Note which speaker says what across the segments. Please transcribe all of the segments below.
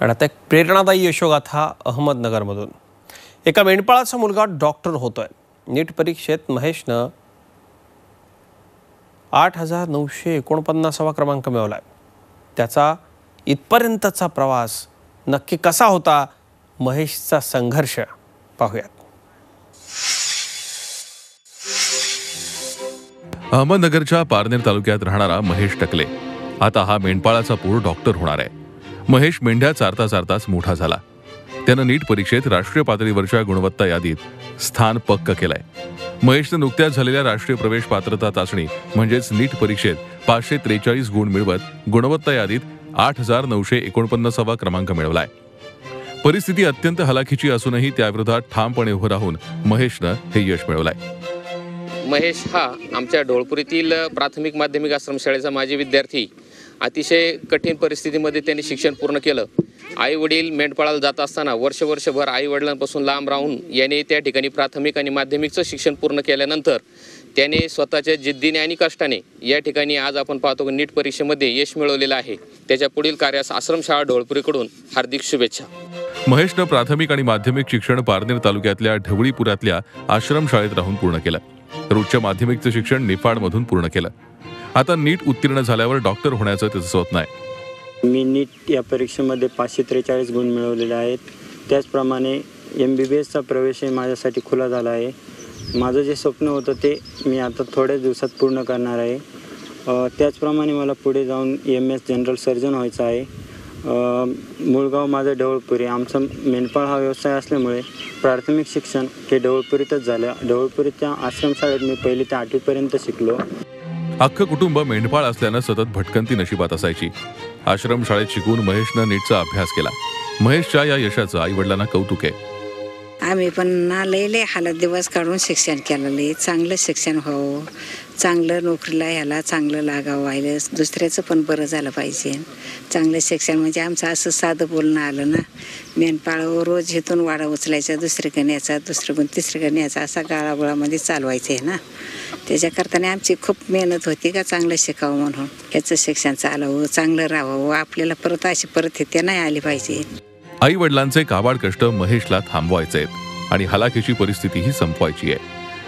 Speaker 1: आणि आता एक प्रेरणादायी यशोगाथा अहमदनगरमधून. एका मेंढपाळाचा मुलगा डॉक्टर होतोय. नीट परीक्षेत महेशनं आठ हजार नऊशे एकोणपन्नासावा क्रमांक मिळवलाय. त्याचा इथपर्यंतचा प्रवास नक्की कसा होता? महेशचा संघर्ष पाहूयात.
Speaker 2: अहमदनगरच्या पारनेर तालुक्यात राहणारा महेश टकले. आता हा मेंढपाळाचा पूर डॉक्टर होणार आहे. महेश मेंढ्या चारता चारताच मोठा झाला. त्यानं नीट परीक्षेत राष्ट्रीय पातळीवरच्या गुणवत्ता यादीत स्थान पक्क केलंय. महेशनं नुकत्याच झालेल्या राष्ट्रीय प्रवेश पात्रता चाचणी म्हणजेच नीट परीक्षेत पाचशे त्रेचाळीस गुण मिळवत गुणवत्ता यादीत आठ हजार नऊशे एकोणपन्नासावा क्रमांक मिळवलाय. परिस्थिती अत्यंत हलाखीची असूनही त्याविरोधात ठामपणे उभं राहून महेशनं हे यश मिळवलंय.
Speaker 3: महेश हा आमच्या ढोळपुरीतील प्राथमिक माध्यमिक आश्रमशाळेचा माजी विद्यार्थी. अतिशय कठीण परिस्थितीमध्ये त्यांनी शिक्षण पूर्ण केलं. आई वडील मेंढपाळाला जात असताना वर्ष वर्षभर आई वडिलांपासून लांब राहून याने त्या ठिकाणी प्राथमिक आणि माध्यमिकचं शिक्षण पूर्ण केल्यानंतर त्याने स्वतःच्या जिद्दीने आणि कष्टाने या ठिकाणी आज आपण पाहतो की नीट परीक्षेमध्ये यश मिळवलेलं आहे. त्याच्या पुढील कार्यास आश्रमशाळा ढोळपुरीकडून हार्दिक शुभेच्छा.
Speaker 2: महेशनं प्राथमिक आणि माध्यमिक शिक्षण पारनेर तालुक्यातल्या ढवळीपुरातल्या आश्रमशाळेत राहून पूर्ण केलं. तर उच्च माध्यमिकचं शिक्षण निफाडमधून पूर्ण केलं. आता नीट उत्तीर्ण झाल्यावर डॉक्टर होण्याचं त्याचं स्वप्न आहे.
Speaker 4: मी नीट या परीक्षेमध्ये पाचशे त्रेचाळीस गुण मिळवलेले आहेत. त्याचप्रमाणे एम बी बी एसचा प्रवेशही माझ्यासाठी खुला झाला आहे. माझं जे स्वप्न होतं ते मी आता थोड्याच दिवसात पूर्ण करणार आहे. त्याचप्रमाणे मला पुढे जाऊन एम एस जनरल सर्जन व्हायचं आहे. अ, मूळगाव माझं ढवळपुरी आमचा मेंढपाळ हा व्यवसाय असल्यामुळे प्राथमिक शिक्षण हे ढवळपुरीतच झालं. ढवळपुरीच्या आश्रमशाळेत मी पहिली ते आठवीपर्यंत शिकलो.
Speaker 2: अख्खं कुटुंब मेंढपाळ असल्यानं सतत भटकंती नशिबात असायची. आश्रमशाळेत शिकून महेशनं नीटचा अभ्यास केला. महेशच्या या यशाचं आई वडिलांना कौतुक आहे.
Speaker 5: आम्ही पण ना लय लय हालत दिवस काढून शिक्षण केलेलं चांगलं शिक्षण व्हावं. चांगलं नोकरीला ह्याला चांगलं लागावं व्हायला दुसऱ्याचं पण बरं झालं पाहिजे. चांगलं शिक्षण म्हणजे आमचं असं साधं बोलणं आलं ना. मेनपाळावर रोज हेतून वाडा उचलायचा दुसरीकडे न्यायचा दुसरीकडून तिसरीकडे न्यायचा असा गाळाबोळामध्ये चालवायचं आहे ना. त्याच्याकरताने आमची खूप मेहनत होती का चांगलं शिकावं म्हणून. ह्याचं शिक्षण चालावं चांगलं राहावं. आपल्याला परत अशी परिस्थिती नाही आली पाहिजे.
Speaker 2: आई वडिलांचे काबाड कष्ट महेशला थांबवायचे आहेत आणि हलाखीची परिस्थितीही संपवायची आहे.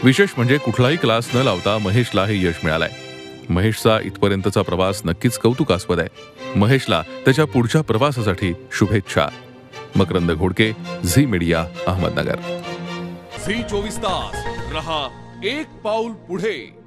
Speaker 2: विशेष म्हणजे कुठलाही क्लास न लावता महेशला हे यश मिळालंय. महेशचा इथपर्यंतचा प्रवास नक्कीच कौतुकास्पद आहे. महेशला त्याच्या पुढच्या प्रवासासाठी शुभेच्छा. मकरंद घोडके झी मीडिया अहमदनगर.
Speaker 6: झी चोवीस तास. रहा एक पाऊल पुढे.